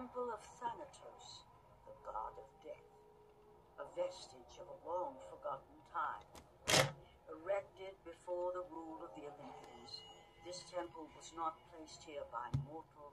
temple of Thanatos, the god of death, a vestige of a long forgotten time. Erected before the rule of the Olympians, this temple was not placed here by mortal